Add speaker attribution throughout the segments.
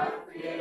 Speaker 1: Our Creator.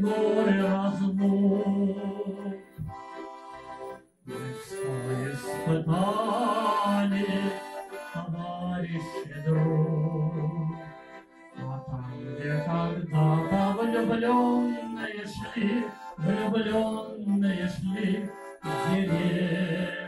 Speaker 1: Горе разлук, Весна испытаний, товарищ и друг. А там, где когда-то влюбленные шли, влюбленные шли, деревья